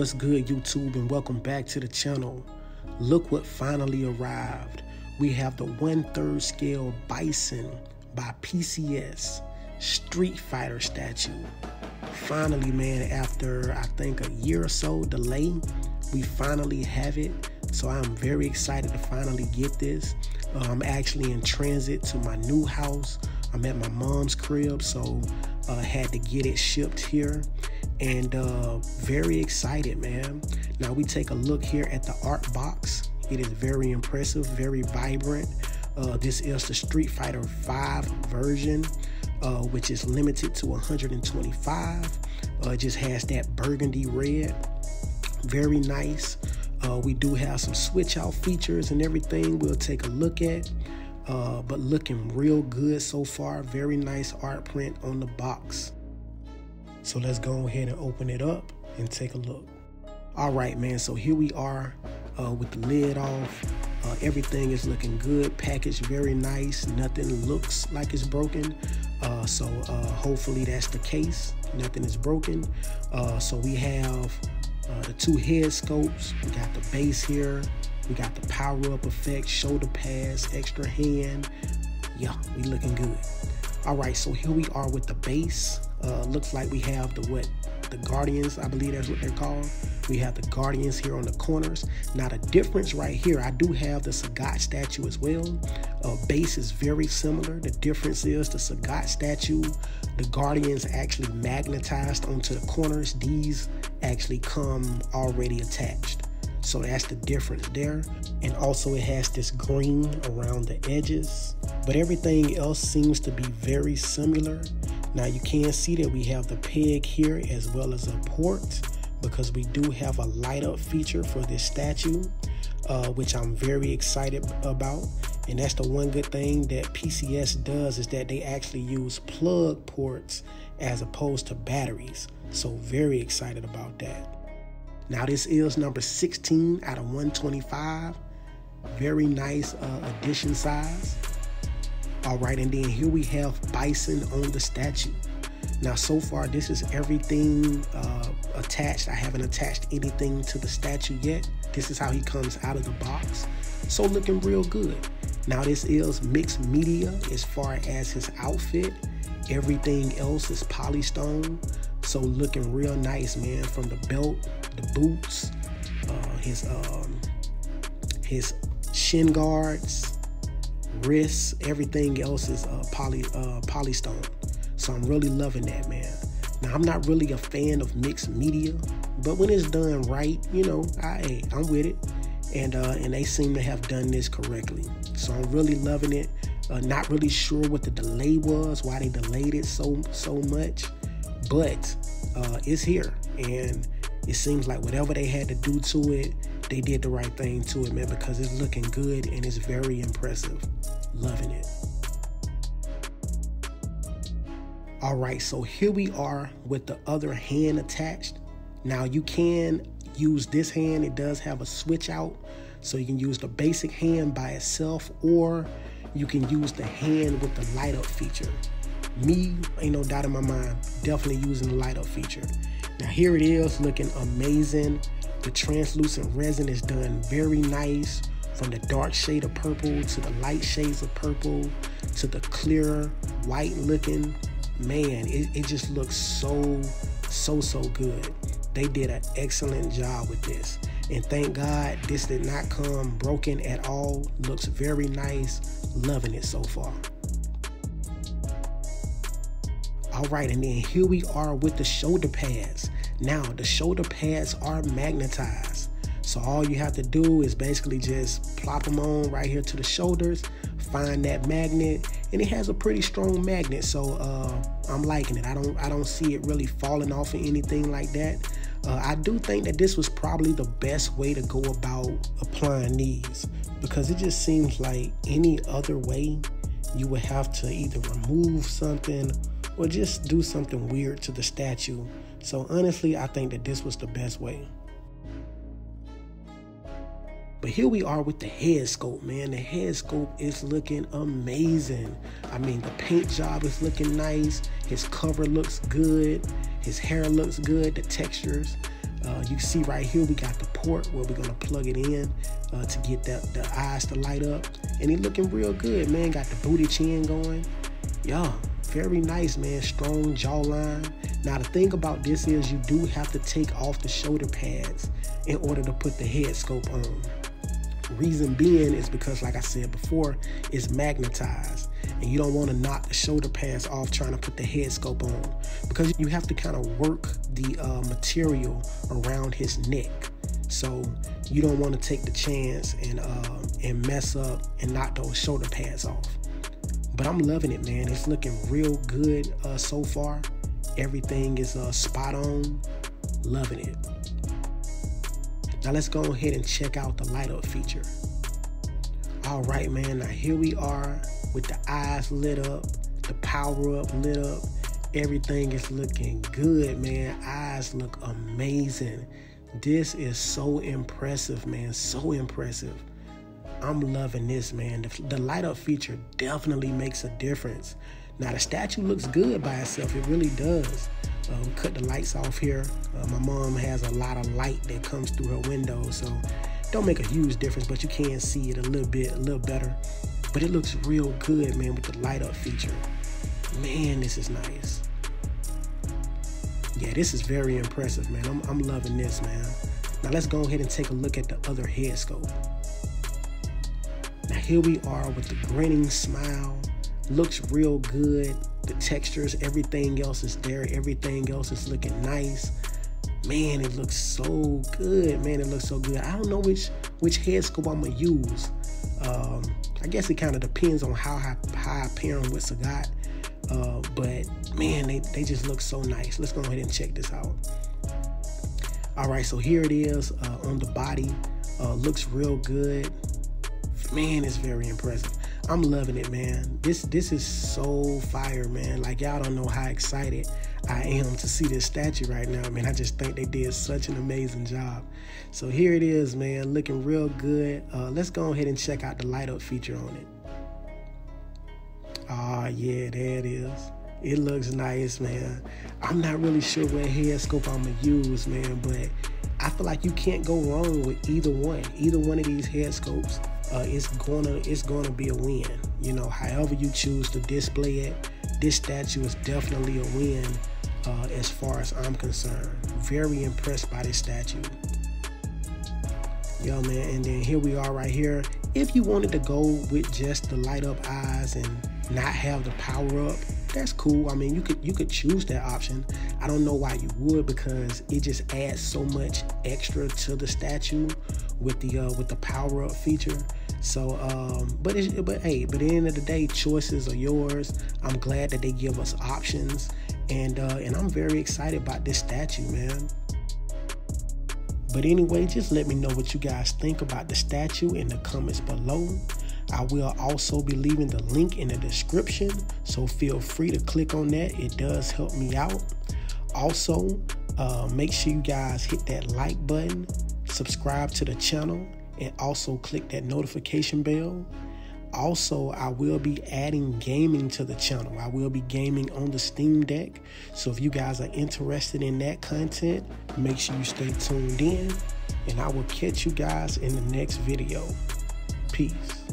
What's good, YouTube, and welcome back to the channel. Look what finally arrived. We have the one third scale Bison by PCS Street Fighter statue. Finally, man, after I think a year or so delay, we finally have it. So I'm very excited to finally get this. Uh, I'm actually in transit to my new house. I'm at my mom's crib, so uh, had to get it shipped here and uh, very excited, man. Now we take a look here at the art box. It is very impressive, very vibrant. Uh, this is the Street Fighter 5 version, uh, which is limited to 125. Uh, it just has that burgundy red. Very nice. Uh, we do have some switch out features and everything we'll take a look at. Uh, but looking real good so far. Very nice art print on the box. So let's go ahead and open it up and take a look. All right, man, so here we are uh, with the lid off. Uh, everything is looking good, packaged very nice. Nothing looks like it's broken. Uh, so uh, hopefully that's the case. Nothing is broken. Uh, so we have uh, the two head sculpts. We got the base here. We got the power up effect, shoulder pads, extra hand. Yeah, we looking good. All right, so here we are with the base. Uh, looks like we have the what? The Guardians, I believe that's what they're called. We have the Guardians here on the corners. Now the difference right here, I do have the Sagat statue as well. Uh, base is very similar. The difference is the Sagat statue, the Guardians actually magnetized onto the corners. These actually come already attached. So that's the difference there. And also it has this green around the edges, but everything else seems to be very similar. Now you can see that we have the peg here as well as a port because we do have a light up feature for this statue, uh, which I'm very excited about. And that's the one good thing that PCS does is that they actually use plug ports as opposed to batteries. So very excited about that. Now this is number 16 out of 125. Very nice uh, addition size. All right, and then here we have Bison on the statue. Now, so far, this is everything uh, attached. I haven't attached anything to the statue yet. This is how he comes out of the box. So looking real good. Now, this is mixed media as far as his outfit. Everything else is polystone. So looking real nice, man. From the belt, the boots, uh, his um, his shin guards, wrists, everything else is uh, poly uh, polystone. So I'm really loving that, man. Now I'm not really a fan of mixed media, but when it's done right, you know, I I'm with it, and uh, and they seem to have done this correctly. So I'm really loving it. Uh, not really sure what the delay was, why they delayed it so so much, but uh, it's here, and it seems like whatever they had to do to it, they did the right thing to it, man, because it's looking good and it's very impressive. Loving it. All right, so here we are with the other hand attached. Now you can use this hand, it does have a switch out, so you can use the basic hand by itself, or you can use the hand with the light up feature. Me, ain't no doubt in my mind, definitely using the light up feature. Now here it is looking amazing. The translucent resin is done very nice from the dark shade of purple to the light shades of purple to the clearer white looking. Man, it, it just looks so, so, so good. They did an excellent job with this. And thank God this did not come broken at all. Looks very nice. Loving it so far. All right, and then here we are with the shoulder pads. Now, the shoulder pads are magnetized. So all you have to do is basically just plop them on right here to the shoulders, find that magnet, and it has a pretty strong magnet. So uh, I'm liking it. I don't I don't see it really falling off or anything like that. Uh, I do think that this was probably the best way to go about applying these because it just seems like any other way you would have to either remove something or just do something weird to the statue. So honestly, I think that this was the best way. But here we are with the head sculpt, man. The head sculpt is looking amazing. I mean, the paint job is looking nice. His cover looks good. His hair looks good. The textures. Uh, you see right here we got the port where we're gonna plug it in uh, to get that the eyes to light up, and it looking real good, man. Got the booty chin going, yeah, very nice, man. Strong jawline. Now the thing about this is you do have to take off the shoulder pads in order to put the head sculpt on. Reason being is because, like I said before, it's magnetized and you don't want to knock the shoulder pads off trying to put the head sculpt on because you have to kind of work the uh, material around his neck. So you don't want to take the chance and uh, and mess up and knock those shoulder pads off. But I'm loving it, man. It's looking real good uh, so far. Everything is uh, spot on. Loving it. Now let's go ahead and check out the light up feature. All right, man. Now here we are with the eyes lit up, the power up lit up. Everything is looking good, man. Eyes look amazing. This is so impressive, man. So impressive. I'm loving this, man. The, the, light up feature definitely makes a difference. Now, the statue looks good by itself. It really does. Uh, we cut the lights off here. Uh, my mom has a lot of light that comes through her window, so don't make a huge difference, but you can see it a little bit, a little better. But it looks real good, man, with the light up feature. Man, this is nice. Yeah, this is very impressive, man. I'm, I'm loving this, man. Now let's go ahead and take a look at the other head sculpt. Now here we are with the grinning smile. Looks real good. The textures, everything else is there. Everything else is looking nice. Man, it looks so good. Man, it looks so good. I don't know which which head sculpt I'm gonna use. Um, I guess it kind of depends on how I, how I pair them with Sagat. Uh, but man, they, they just look so nice. Let's go ahead and check this out. All right, so here it is uh, on the body. Uh, looks real good man, it's very impressive. I'm loving it, man. This this is so fire, man. Like y'all don't know how excited I am to see this statue right now, man. I just think they did such an amazing job. So here it is, man, looking real good. Uh, let's go ahead and check out the light up feature on it. Ah, yeah, there it is. It looks nice, man. I'm not really sure what head sculpt I'm gonna use, man, but I feel like you can't go wrong with either one. Either one of these head sculpts uh, it's gonna it's gonna be a win. You know, however you choose to display it, this statue is definitely a win uh, as far as I'm concerned. Very impressed by this statue. Yo, man, and then here we are right here. If you wanted to go with just the light up eyes and not have the power up, that's cool. I mean, you could you could choose that option. I don't know why you would because it just adds so much extra to the statue with the uh, with the power up feature. So, um, but but hey, but at the end of the day, choices are yours. I'm glad that they give us options, and uh, and I'm very excited about this statue, man. But anyway, just let me know what you guys think about the statue in the comments below. I will also be leaving the link in the description, so feel free to click on that. It does help me out. Also, uh, make sure you guys hit that like button, subscribe to the channel, and also click that notification bell. Also, I will be adding gaming to the channel. I will be gaming on the Steam Deck. So if you guys are interested in that content, make sure you stay tuned in. And I will catch you guys in the next video. Peace.